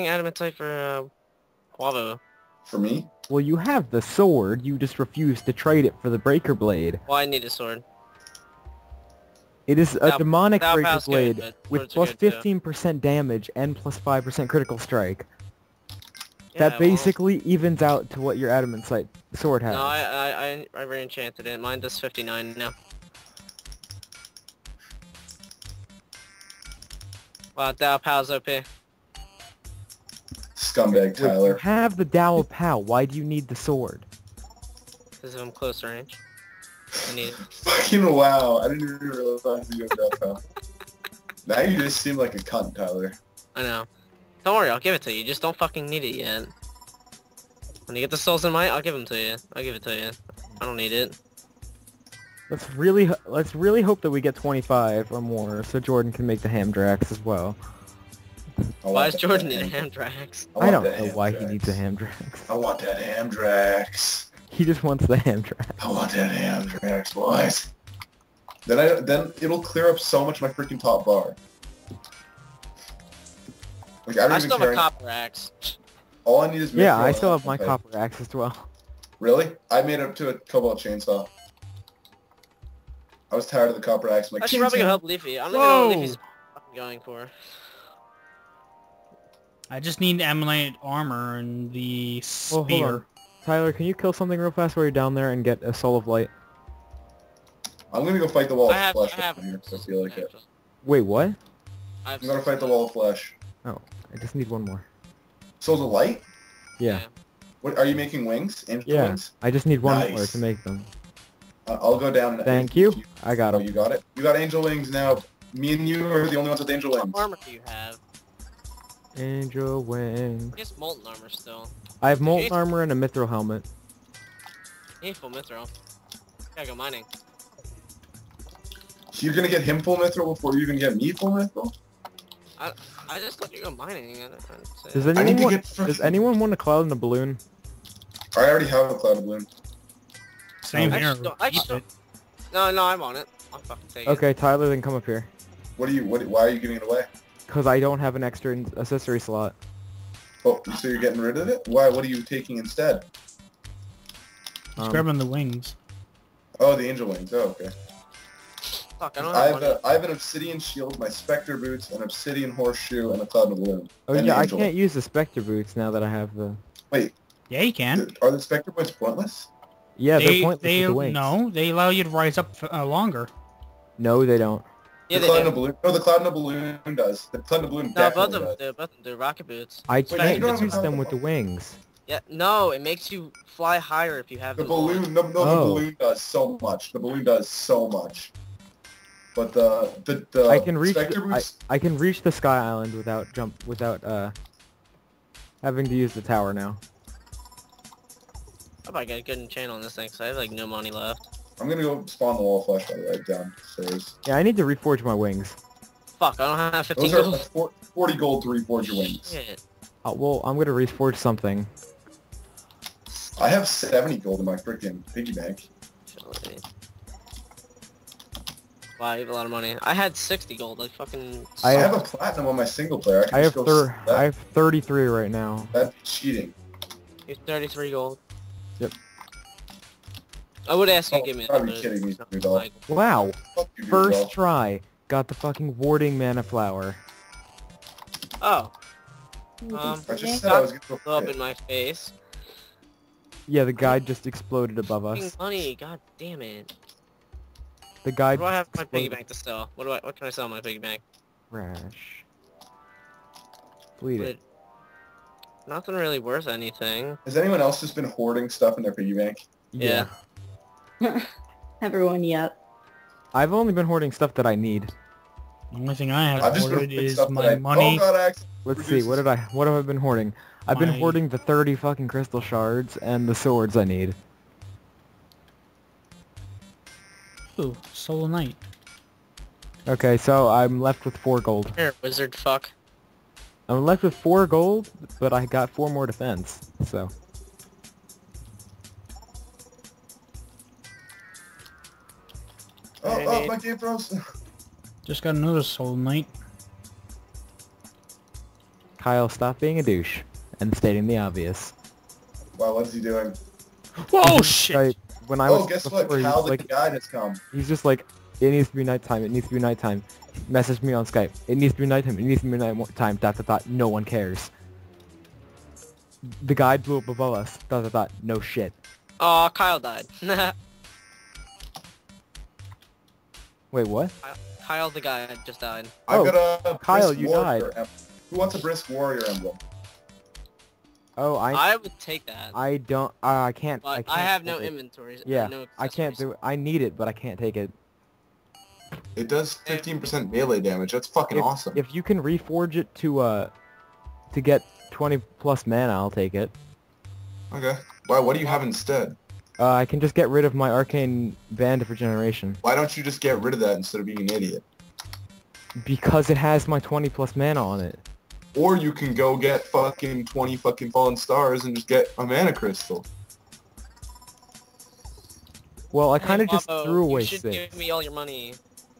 adamantite for uh, Juavo? For me? Well, you have the sword. You just refuse to trade it for the breaker blade. Well, I need a sword. It is a Thou- demonic thou breaker pass good, blade with plus 15% damage and plus 5% critical strike. Yeah, that well, basically evens out to what your adamantite sword has. No, I I I, I re-enchanted it. Mine does 59 now. Wow, Dao Pow's OP. Scumbag Wait, you Tyler. have the Dao of Pow. Why do you need the sword? Because I'm close range. I need it. Fucking wow. I didn't even realize you had that power. Now you just seem like a cunt, Tyler. I know. Don't worry, I'll give it to you. Just don't fucking need it yet. When you get the souls in might, I'll give them to you. I'll give it to you. I don't need it. Let's really let's really hope that we get 25 or more, so Jordan can make the Hamdrax as well. I Why want does that Jordan need a ham- Hamdrax? I, don't know why he needs a Hamdrax. I want that Hamdrax. He just wants the Hamdrax. I want that Hamdrax, boys. Then I then it'll clear up so much of my freaking top bar. Like I don't I even still have a copper axe. All I need is Yeah, I still have my okay. copper axe as well. Really? I made it to a cobalt chainsaw. I was tired of the copper axe. I'm like, I should probably go chainsaw. help Leafy. I don't even know what Leafy's going for. I just need Ammonite armor and the Well, spear. on. Tyler, can you kill something real fast while you're down there and get a soul of light? I'm gonna go fight the wall I of have, flesh I have. over here 'cause I feel like it. Wait, what? I have I'm gonna fight the wall of flesh. Oh, I just need one more. Souls of light? Yeah, What are you making wings? Angel Yeah. wings? I just need one more to make them. Uh, I'll go down. and- Thank you. I got Oh, them. you got it. You got angel wings now. Me and you are the only ones with angel wings. What wings. armor do you have? Angel wings. I guess molten armor still. I have molten Jeez. armor and a mithril helmet. You need full mithril. Gotta go mining. So you're gonna get him full mithril before you even get me full mithril? I I just let you go mining. I don't- I don't say Does that. I anyone want, does anyone want a cloud and a balloon? I already have a cloud balloon. Same I here. just don't- I just don't- No, no, I'm on it. I'll fucking take it. Okay, Tyler, then come up here. What are you? What? Why are you giving it away? Cause I don't have an extra in- accessory slot. Oh, so you're getting rid of it? Why? What are you taking instead? Just Um, grabbing the wings. Oh, the angel wings. Oh, okay. Fuck, I don't I have have, a, I have an obsidian shield, my specter boots, an obsidian horseshoe, and a cloud and a balloon. oh and yeah, I can't use the specter boots now that I have the. Wait. Yeah, you can. Are the specter boots pointless? Yeah, they, they're pointless they, with the wings. no, they allow you to rise up uh, longer. No, they don't. Yeah, the cloud in and a balloon. No, the cloud and a balloon does. The cloud in a balloon No, both of them does. do. Both of them do. Rocket boots. I Wait, can't you don't have use a them with the wings. Yeah, no, it makes you fly higher if you have The those on. balloon, no, no, the Oh. balloon does so much. The balloon does so much. But the the the I can reach. The, boots. I can reach the sky island without jump without uh having to use the tower now. I might get a good enchant on this thing because I have like no money left. I'm gonna go spawn the wall of flesh by the way downstairs. Yeah, I need to reforge my wings. Fuck, I don't have 15 Those are gold. four- 40 gold to reforge your wings. Shit. Uh, well, I'm gonna reforge something. I have 70 gold in my freaking piggy bank. Shit. Wow, you have a lot of money. I had 60 gold. I fucking... I I have- have a platinum on my single player. I, can I have just go thir- that, I have 33 right now. That's cheating. You have 33 gold. Yep. I would ask you Oh, to give me gotta another- kidding me, another Rudolph. Wow, you, first Rudolph. try, got the fucking warding mana flower. Oh, You Um, I just it. said I was gonna blow up in my face. Yeah, the guide just exploded above us. money, god damn it. The What do I have in my piggy bank to sell? What do I? What can I sell my piggy bank? Rash. Delete it. Nothing really worth anything. Has anyone else just been hoarding stuff in their piggy bank? Yeah. Everyone, yep. I've only been hoarding stuff that I need. The only thing I have I've just been ordered hoarding is my I... money. Oh. Let's see, what did I, what have I been hoarding? I've been hoarding the 30 fucking crystal shards and the swords I need. Ooh, Soul Knight. Okay, so I'm left with 4 gold. Here, wizard fuck. I'm left with 4 gold, but I got 4 more defense, so. Oh, oh, my game froze. Just got another Soul Knight. Kyle, stop being a douche and stating the obvious. Wow, what's he doing? Whoa, He's shit! like- when I oh, was Oh, guess what? before, he's Cal the like, guide has come. he's just like, it needs to be nighttime. It needs to be nighttime. Message me on Skype. It needs to be nighttime. It needs to be nighttime. Dot dot dot. No one cares. The guy blew up above us. Dot dot dot. No shit. Oh, Kyle died. Wait, what? Kyle the guy just died. I've Oh, got a Kyle, brisk you died. em- Who wants a brisk warrior emblem? Oh, I I would take that. I don't. Uh, I can't. but I, I, can't I have no take it. inventories. Yeah, no I can't do it. I need it, but I can't take it. It does 15% melee damage. That's fucking If, awesome. if you can reforge it to uh to get 20 plus mana, I'll take it. Okay. Why? What do you have instead? Uh, I can just get rid of my arcane band of regeneration Why don't you just get rid of that instead of being an idiot? because it has my 20 plus mana on it. Or you can go get fucking 20 fucking fallen stars and just get a mana crystal. Well, I kind of just Bobo, threw away You should six. give me all your money.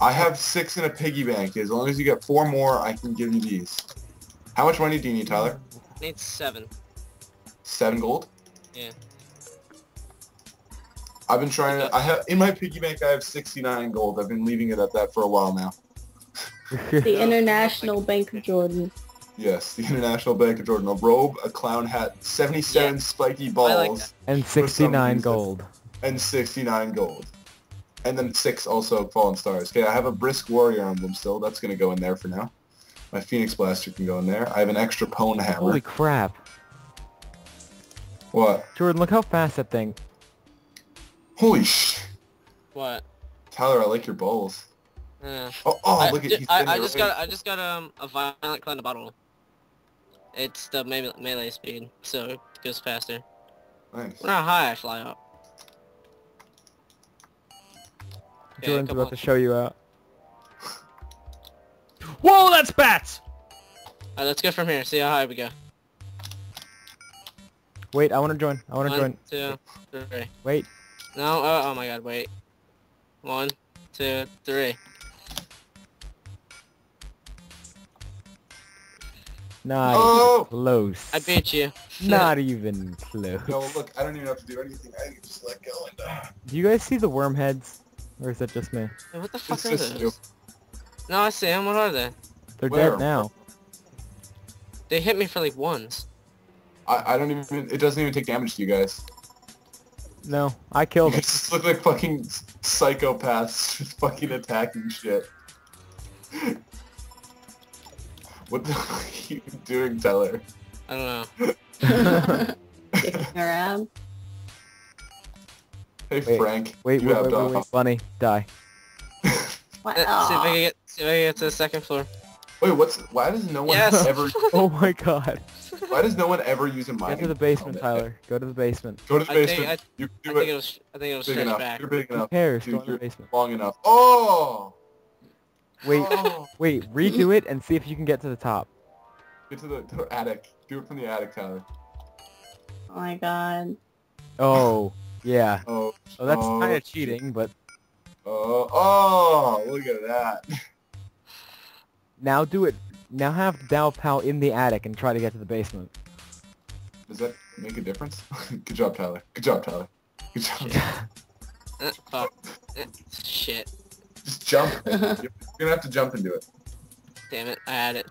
I have six in a piggy bank. As long as you get four more, I can give you these. How much money do you need, Tyler? I need seven. Seven gold? Yeah. I've been trying to, I have, in my piggy bank I have 69 gold. I've been leaving it at that for a while now. The International Bank of Jordan. Yes, the International Bank of Jordan. A robe, a clown hat, 77 Yeah. spiky balls, like and 69 gold. and 69 gold. And then six also fallen stars. Okay, I have a brisk warrior emblem still. That's going to go in there for now. My phoenix blaster can go in there. I have an extra pwn hammer. Holy crap. What? Jordan, look how fast that thing... Holy sh! What? Tyler, I like your balls. Uh, Oh, oh I, look at ju- he's I, been I just already. got I just got um a violent clan bottle. It's the melee, melee speed, so it goes faster. Nice. Wonder how high I fly up. Jordan's come about on. to show you out. Whoa, that's bats! Alright, let's go from here. See how high we go. Wait, I want to join. I want to join. two, three. Wait. No. Oh, oh my God. Wait. One, two, three. Not Oh! close. I beat you. Not even close. No, look, I don't even have to do anything. I can just let go and... Uh, Do you guys see the worm heads? Or is that just me? Hey, what the fuck It's are those? you. No, I see them. What are they? They're Where? dead now. They hit me for like once. I, I don't even... It doesn't even take damage to you guys. No, I killed guys them. just look like fucking psychopaths just fucking attacking shit. What the fuck are you doing, Tyler? I don't know. Kicking around. Hey Wait, Frank, Wait, you wait, wait, wait, wait, Bunny, die. Wow. Uh, see if I can get see if I can get to the second floor. Wait, what's? Why does no one Yes. ever? Oh my god. Why does no one ever use a Get Go to the basement, helmet? Tyler. Go to the basement. Go to the I think- basement. I- you I can think do it'll it sh- I think it'll big enough. back. You're big Who enough. cares? Dude, Go in the you're basement. long enough. Oh. Wait, Oh. wait, redo it and see if you can get to the top. Get to the, to the attic. Do it from the attic, Tyler. Oh my god. Oh, yeah. Oh. Oh, that's oh, kind of cheating, but Oh. Oh. Look at that. now do it. Now have Dao Pow in the attic and try to get to the basement. Does that make a difference? Good job, Tyler. Good job, Tyler. Good job. Shit. Uh, fuck. Uh, shit. Just jump. You're gonna have to jump into it. Damn it. I had it.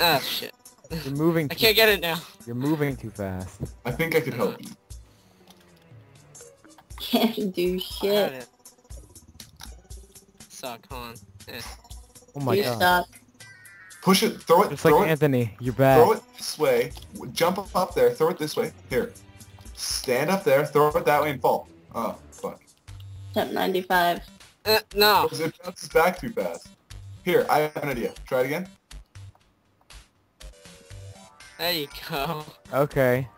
Ah, shit. You're moving. I can't get it now. You're moving too fast. I think I could help you. Can't do I had shit. it. Suck, on. Eh. Oh my you god. suck. Push it. Throw it. Just like it. Anthony, you're bad. Throw it this way. Jump up, up there. Throw it this way. Here. Stand up there. Throw it that way and fall. Oh, fuck. Step 95. Uh, no. Because It bounces back too fast. Here, I have an idea. Try it again. There you go. Okay.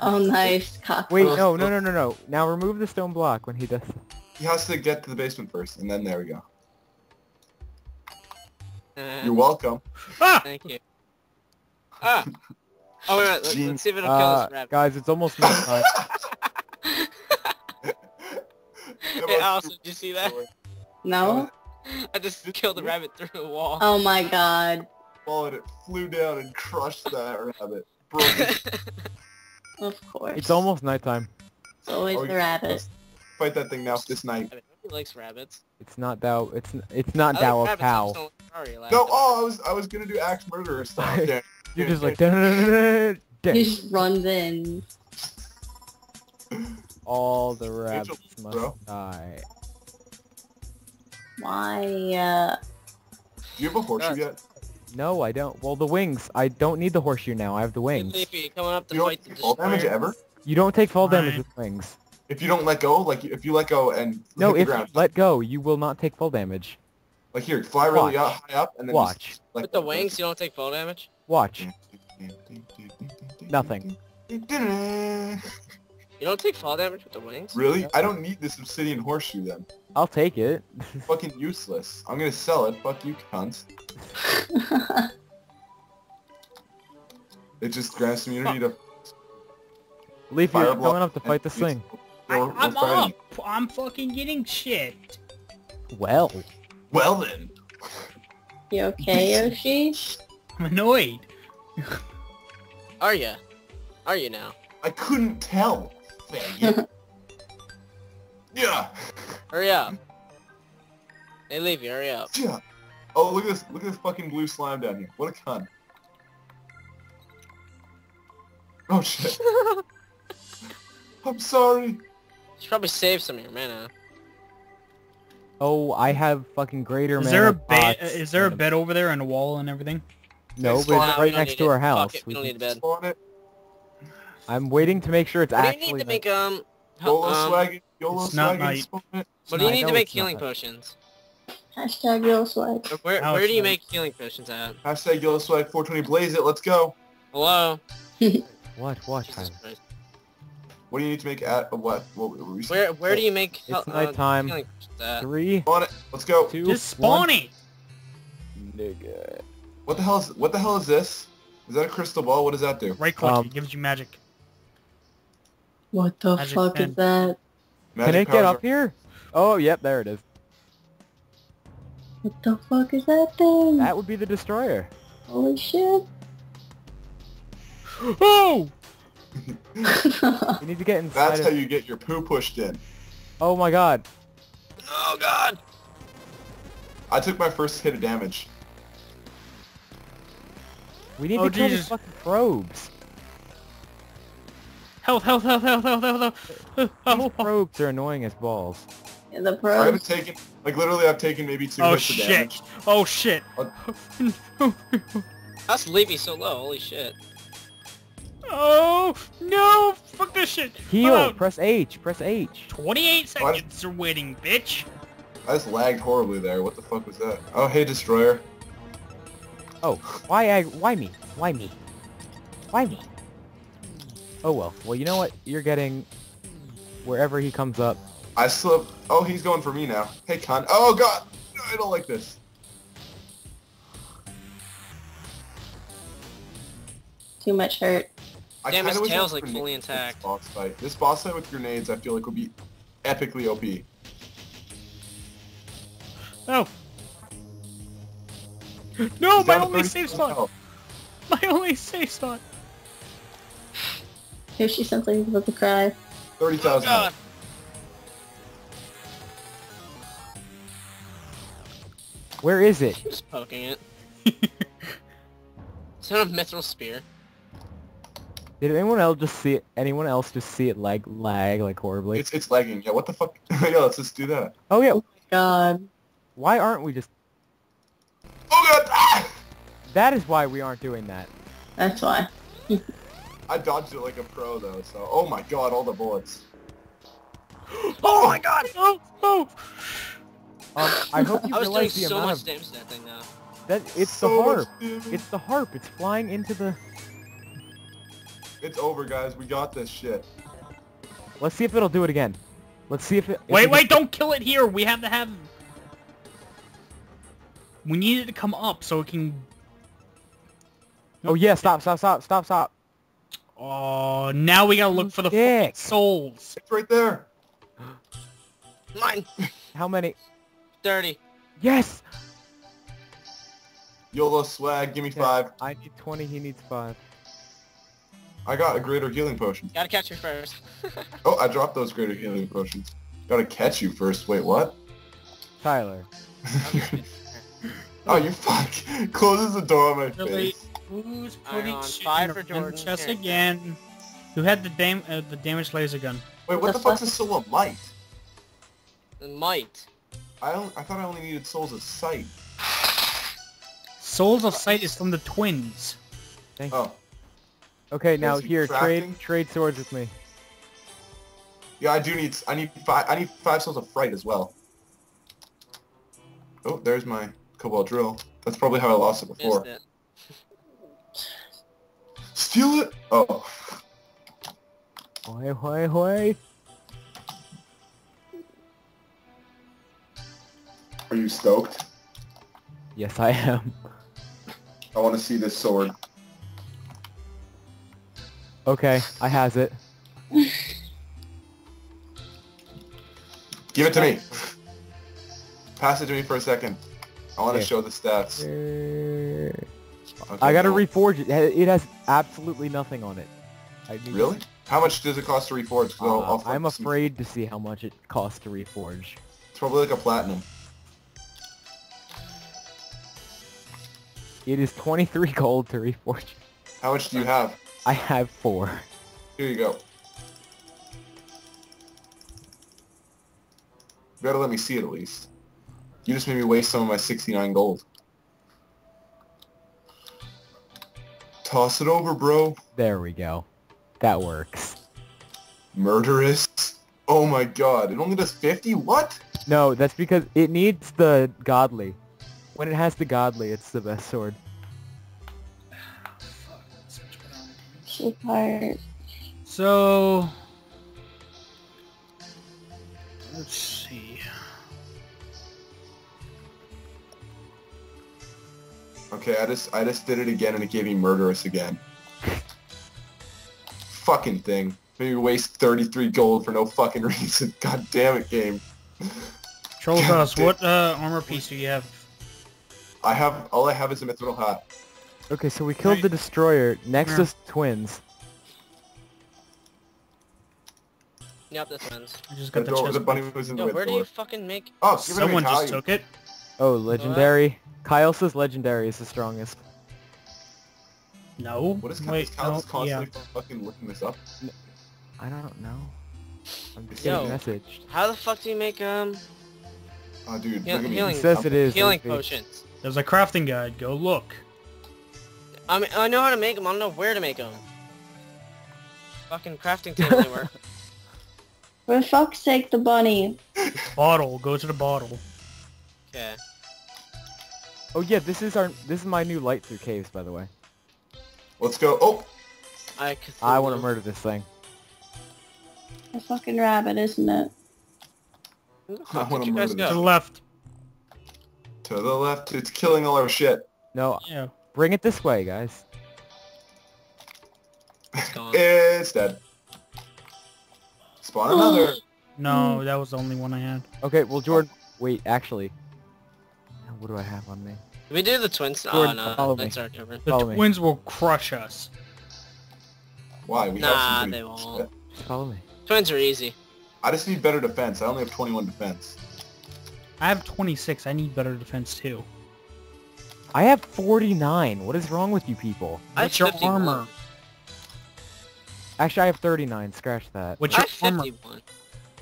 Oh, nice. Cock. Wait, no, no, no, no, no. Now remove the stone block when he does. He has to get to the basement first, and then there we go. Uh, You're welcome. Ah! thank you. Ah! Oh, wait, wait, let, Gene- let's see if it'll kill Uh, this rabbit. guys, it's almost nighttime. hey, Allison, did you see that? No? I just killed the rabbit through the wall. Oh my god. ball it flew down and crushed that rabbit. Broke it. Of course. It's almost nighttime. It's always Oh, the rabbit. Fight that thing now this night. I mean, nobody likes rabbits. It's not Dao. It's n- it's not I Dao like of rabbits, I Cow. just don't like No, oh, I was I was gonna do axe murderer stuff. Yeah. You're just like dead. He just runs in. All the rabbits must bro. die. Why, uh... Do you have a horseshoe yet? No, I don't. Well, the wings. I don't need the horseshoe now. I have the Hey, wings. Leafy, coming up to You don't fight the take fall damage ever? You don't take fall damage Fine. with wings. If you don't let go, like if you let go and No, hit the if you ground, let go, you will not take fall damage. like here, fly really Watch. up, high up, and then Watch. Just, like, With the wings, you don't take fall damage? Watch. Nothing. You don't take fall damage with the wings? Really? I don't need this obsidian horseshoe then. I'll take it. Fucking useless. I'm gonna sell it. Fuck you, cunt. It just grants immunity to Leaf, fire you're block coming up to and fight the it's- thing. I, we're- we're I'm fighting. up. I'm fucking getting shit. Well, Well then. You okay, Yoshi? I'm annoyed. Are ya? Are you now? I couldn't tell. Yeah. Hurry up. They leave you. hurry up. Yeah. Oh, look at this. Look at this fucking blue slime down here. What a cunt. Oh shit. I'm sorry. You should probably save some of your mana. oh, I have fucking greater Is mana there a bed? pots Is there a bed over there and a wall and everything? No, It's but it's right next need to it. our Fuck house. it, we We don't need a bed. Spawn it. I'm waiting to make sure it's What do you need to make, um... YOLO um, swag. YOLO It's not swag. night. What do you I need to make it's not. healing potions? Hashtag real swag. Where, Ouch, where do you make healing potions at? Hashtag YOLO swag 420 blaze it. Let's go. Hello? What? What? Jesus Tyler? Christ. What do you need to make at what? What were we Where, where do you make It's hel- uh, nighttime. healing potions? Three, Spawn it. Let's go. two, Just spawn one. it. Nigga. What the hell is what the hell is this? Is that a crystal ball? What does that do? Right click. Um, it gives you magic. What the Magic fuck pen. is that? Can Magic it get up here? Oh, yep, there it is. What the fuck is that thing? That would be the destroyer. Holy shit. Oh! You need to get inside That's of... how you get your poo pushed in. Oh my god. Oh god! I took my first hit of damage. We need Oh, to kill these fucking probes. Health, health, health, health, health, health, health. These Oh, probes are annoying as balls. Yeah, the probes. I pros. haven't taken like literally I've taken maybe two oh hits of shit. damage. Oh shit. Uh, How's Leafy so low? Holy shit. Oh no! Fuck this shit. Heal! Oh, Press H! Press H! 28 What? seconds are waiting, bitch. I just lagged horribly there. What the fuck was that? Oh hey destroyer. Oh, why I, why me? Why me? Why me? Oh well. Well, you know what? You're getting wherever he comes up. I slip. oh he's going for me now. Hey con oh god I don't like this. Too much hurt. I Damn, kinda his wish tail's, like, fully intact. this. Boss fight. This boss fight with grenades I feel like would be epically OP. Oh. No, He's my only safe spot. health. My only safe spot. Yoshi sounds like he's about to cry. Thirty Oh thousand. god! Where is it? Just poking it. Is that a mithril spear? Did anyone else just see it? Anyone else just see it lag lag like horribly? It's it's lagging. Yeah, what the fuck? yeah, let's just do that. oh yeah. Oh my god. Why aren't we just? Oh god! Ah! That is why we aren't doing that. That's why. I dodged it like a pro though, so oh my god, all the bullets. Oh my god! Oh, oh! Um, I hope you I was doing realize the so amount much of damage to that thing now. that. It's So the harp. It's the harp. It's flying into the. It's over, guys. We got this shit. Let's see if it'll do it again. Let's see if it. if Wait, wait, don't kill it here. We have to have... We need it to come up so it can... Oh yeah! Stop! Stop! Stop! Stop! Stop! Oh, now we gotta look for the fucking Dick. souls. It's right there. Mine! How many? 30. Yes! YOLO swag, give me Okay. five. I need 20, he needs 5. I got a greater healing potion. Gotta catch me first. Oh, I dropped those greater healing potions. Gotta catch you first. Wait, what? Tyler. oh, you fuck. Closes the door on my Really? face. Who's putting on shit five in for the Jordan. chest Here. again? Who had the dam uh, the damaged laser gun? Wait, what the The fuck's fuck? a soul of might? Might. I don't, I thought I only needed souls of sight. Souls of Sight is from the twins. Thank Oh, Okay, now here, trade trade swords with me. yeah, I do need. I need five. I need five souls of fright as well. Oh, there's my cobalt drill. That's probably how I lost it before. It. Steal it. Oh, Hoi, hoi, hoi. are you stoked? Yes, I am. I want to see this sword. Okay, I has it. Give it to me. Pass it to me for a second. I want to Okay. show the stats. Uh, Okay, I gotta cool. reforge it. It has absolutely nothing on it. I need Really? How much does it cost to reforge? 'Cause I'll- Uh, I'll I'm fuck some- afraid to see how much it costs to reforge. It's probably like a platinum. It is 23 gold to reforge. How much do you have? I have four. Here you go. You gotta let me see it at least. You just made me waste some of my 69 gold. Toss it over, bro. There we go. That works. Murderous. Oh my god, it only does 50? What? No, that's because it needs the godly. When it has the godly, it's the best sword. Sweetheart. So let's see. Okay, I just I just did it again and it gave me murderous again. fucking thing. Maybe waste 33 gold for no fucking reason. God damn it, game. Troll God Cross, damn- what uh, armor piece do you have? I have all I have is a mithril hat. Okay, so we killed Right. the destroyer. Next Yeah. is twins. Yep, this one's. I just got the, door, chest. the bunny was in Yo, red where do you fucking make... Oh, give it to me, Someone just took it. Oh, legendary. Kyle says legendary is the strongest. No. What is Kyle? Wait, is Kyle no, just yeah. constantly fucking looking this up? I don't know. I'm just Yo. getting messaged. How the fuck do you make, um, Oh, dude, Heal- look at me. healing- it is. healing potions? There's a crafting guide. Go look. I mean, I know how to make them, I don't know where to make them. Fucking crafting table they work. For fuck's sake, the bunny. Bottle. Go to the bottle. Okay. Oh yeah, this is our this is my new light through caves, by the way. Let's go. Oh, I I want to murder this thing. A fucking rabbit, isn't it? I wanna did murder To the left. to the left. It's killing all our shit. No, Yeah. Bring it this way, guys. It's gone. It's dead. Spawn another. No, hmm. that was the only one I had. Okay, well Jordan, wait, actually. What do I have on me? Did we do the twins? Oh no, follow me. that's our cover. The Follow me. twins will crush us. Why? We Nah, have some they won't. shit. Just follow me. Twins are easy. I just need better defense. I only have 21 defense. I have 26. I need better defense too. I have 49. What is wrong with you people? I have What's your 51. armor? Actually, I have 39. Scratch that. What's I your have armor? 51.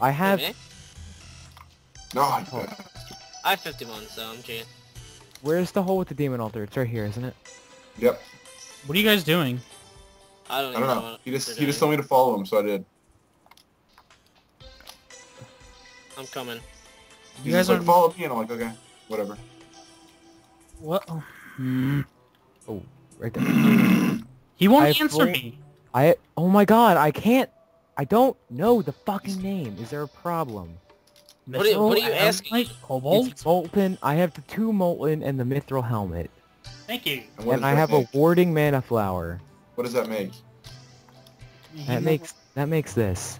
I have. Okay. No, I-. I have 51, so I'm cheating. Where's the hole with the demon altar? It's right here, isn't it? Yep. What are you guys doing? I don't I don't know. know. He just he just told me to follow him, so I did. I'm coming. You He's guys just like are follow me, and I'm like, okay, whatever. What? Hmm. Oh, right there. He won't I answer me. I. Oh my God! I can't. I don't know the fucking name. Is there a problem? What are you- what are you asking? Azurite, Cobalt. It's molten. I have the two molten and the mithril helmet, Thank you. And, and I have make? a warding mana flower. What does that make? That makes that makes this.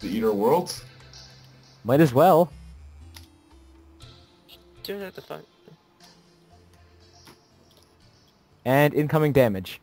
The Eater of Worlds? Might as well. Dude, what the fuck? And incoming damage.